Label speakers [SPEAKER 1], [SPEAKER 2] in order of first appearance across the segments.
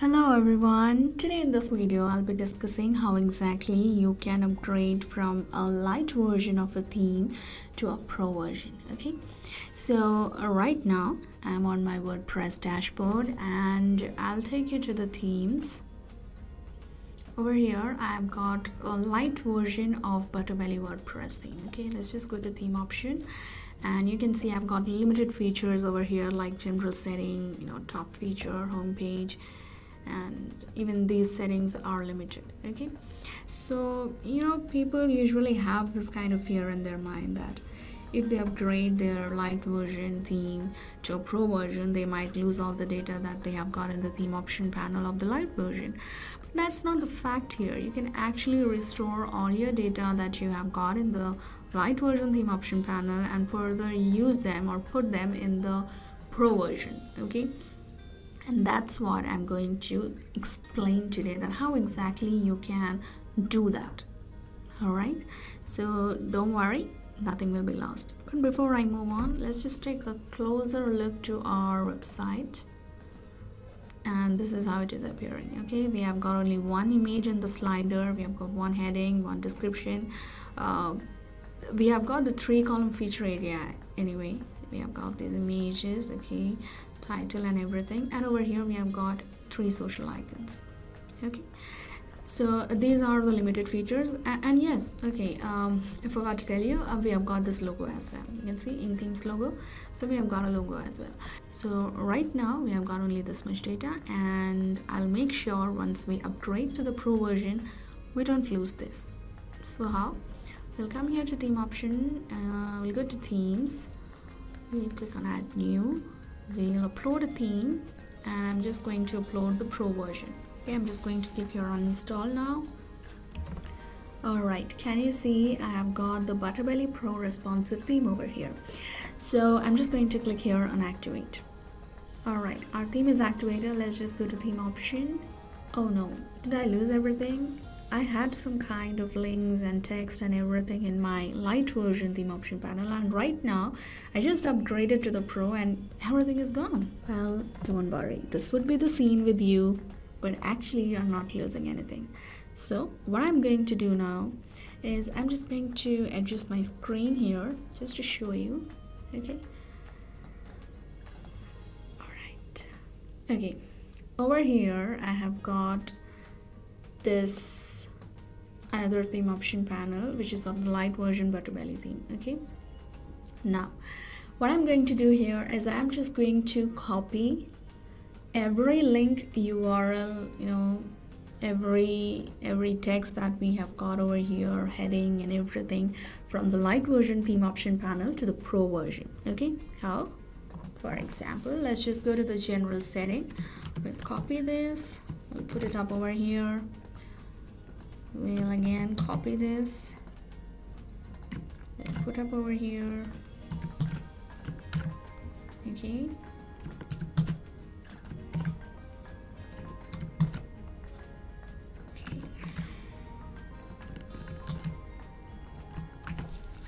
[SPEAKER 1] Hello everyone, today in this video I'll be discussing how exactly you can upgrade from a light version of a theme to a pro version okay? So uh, right now I'm on my WordPress dashboard and I'll take you to the themes. Over here I've got a light version of Butterbelly WordPress theme okay? Let's just go to theme option. And you can see I've got limited features over here like general setting you know top feature home page and even these settings are limited okay? So you know people usually have this kind of fear in their mind that if they upgrade their light version theme to a pro version they might lose all the data that they have got in the theme option panel of the light version. But that's not the fact here. You can actually restore all your data that you have got in the light version theme option panel and further use them or put them in the pro version okay and that's what I'm going to explain today that how exactly you can do that. All right? So don't worry nothing will be lost. But before I move on let's just take a closer look to our website. And this is how it is appearing okay? We have got only one image in the slider. We have got one heading one description. Uh, we have got the three column feature area anyway. We have got these images okay title and everything. And over here we have got three social icons. Okay. So these are the limited features. And, and yes okay um, I forgot to tell you uh, we have got this logo as well. You can see InkThemes logo. So we have got a logo as well. So right now we have got only this much data. And I'll make sure once we upgrade to the pro version we don't lose this. So how? We'll come here to theme option. Uh, we'll go to themes. We'll click on add new we'll upload a theme. And I'm just going to upload the pro version. Okay I'm just going to click here on install now alright can you see I have got the Butterbelly Pro responsive theme over here? So I'm just going to click here on activate. Alright our theme is activated. Let's just go to theme option. Oh no did I lose everything I had some kind of links and text and everything in my light version theme option panel and right now I just upgraded to the pro and everything is gone. Well, don't worry. This would be the scene with you, but actually you're not losing anything. So what I'm going to do now is I'm just going to adjust my screen here just to show you. Okay. Alright. Okay. Over here I have got this another theme option panel which is of the light version butterbelly theme okay? Now what I'm going to do here is I'm just going to copy every link URL you know every every text that we have got over here heading and everything from the light version theme option panel to the pro version okay? How? For example let's just go to the general setting. We'll copy this. We'll put it up over here we'll again copy this and put up over here. Okay.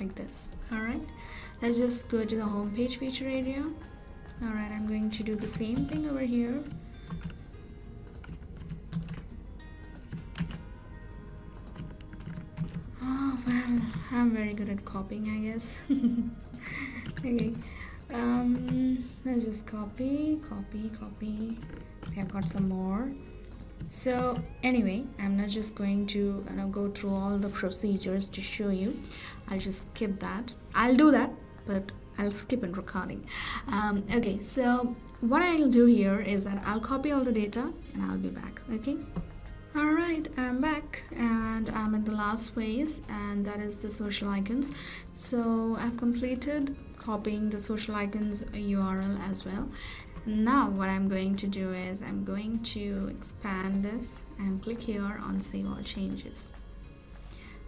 [SPEAKER 1] Like this. All right let's just go to the home page feature area. All right i'm going to do the same thing over here I'm very good at copying I guess. Okay um let's just copy copy copy. I've got some more. So anyway I'm not just going to you know, go through all the procedures to show you. I'll just skip that. I'll do that but I'll skip in recording. Um, okay so what I'll do here is that I'll copy all the data and I'll be back okay Alright, I'm back and I'm at the last phase and that is the social icons. So I've completed copying the social icons URL as well. Now what I'm going to do is I'm going to expand this and click here on save all changes.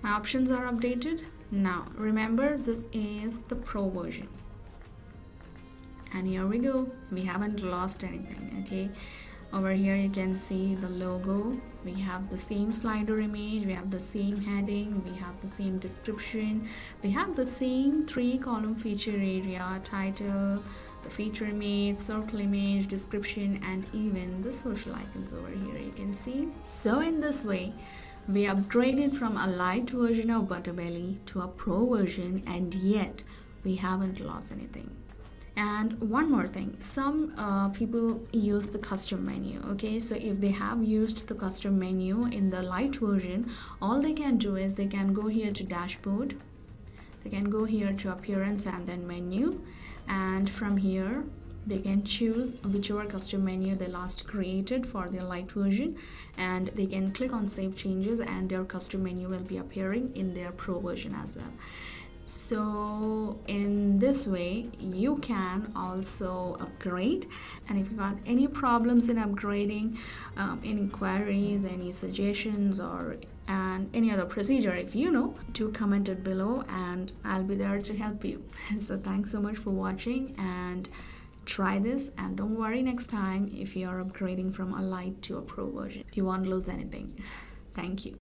[SPEAKER 1] My options are updated. Now remember this is the pro version. And here we go. We haven't lost anything, okay? Over here you can see the logo. We have the same slider image we have the same heading we have the same description. We have the same three column feature area title the feature image circle image description and even the social icons over here you can see. So in this way we upgraded from a light version of butterbelly to a pro version and yet we haven't lost anything and one more thing some uh, people use the custom menu okay? So if they have used the custom menu in the light version all they can do is they can go here to dashboard they can go here to appearance and then menu and from here they can choose whichever custom menu they last created for their light version and they can click on save changes and their custom menu will be appearing in their pro version as well so in this way you can also upgrade. And if you got any problems in upgrading um, any queries any suggestions or and any other procedure if you know do comment it below and i'll be there to help you. So thanks so much for watching and try this. And don't worry next time if you are upgrading from a light to a pro version you won't lose anything. Thank you